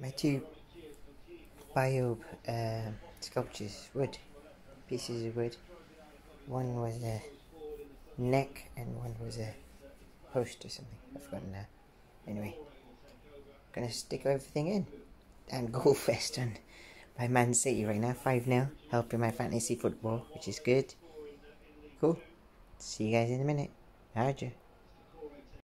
my two Biorb uh, sculptures, wood, pieces of wood. One was a neck and one was a post or something. I've forgotten now. Anyway, gonna stick everything in. And goal fest on by Man City right now, 5 0, helping my fantasy football, which is good. Cool. See you guys in a minute. How'd?